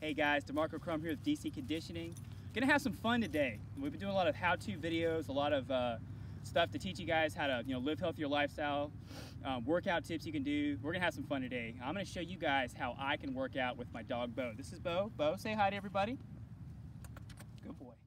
Hey guys, DeMarco Crum here with DC Conditioning. Gonna have some fun today. We've been doing a lot of how-to videos, a lot of uh, stuff to teach you guys how to you know live healthier lifestyle, um, workout tips you can do. We're gonna have some fun today. I'm gonna show you guys how I can work out with my dog Bo. This is Bo. Bo, say hi to everybody. Good boy.